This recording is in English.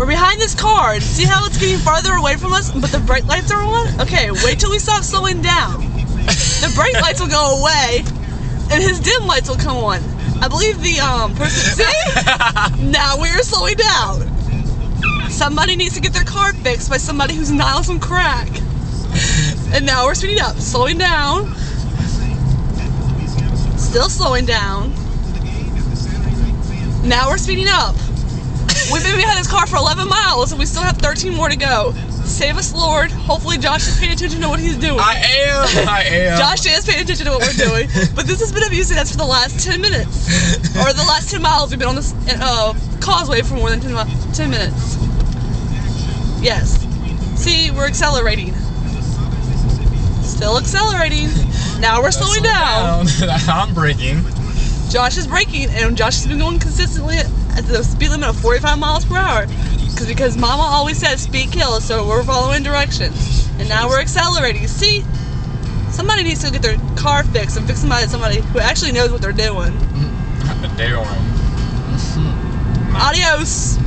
We're behind this car. See how it's getting farther away from us, but the brake lights are on? Okay, wait till we stop slowing down. The brake lights will go away, and his dim lights will come on. I believe the um person. See? now we are slowing down. Somebody needs to get their car fixed by somebody who's not on some crack. And now we're speeding up, slowing down. Still slowing down. Now we're speeding up. We've been behind this car for 11 miles and we still have 13 more to go. Save us, Lord. Hopefully, Josh is paying attention to what he's doing. I am. I am. Josh is paying attention to what we're doing. but this has been abusing us for the last 10 minutes. Or the last 10 miles we've been on this uh, causeway for more than 10, 10 minutes. Yes. See, we're accelerating. Still accelerating. Now we're slowing down. I'm braking. Josh is braking, and Josh has been going consistently at the speed limit of 45 miles per hour. Cause, because Mama always says speed kills, so we're following directions. And now we're accelerating. See? Somebody needs to get their car fixed and fix somebody, somebody who actually knows what they're doing. Damn. Mm-hmm. Adios.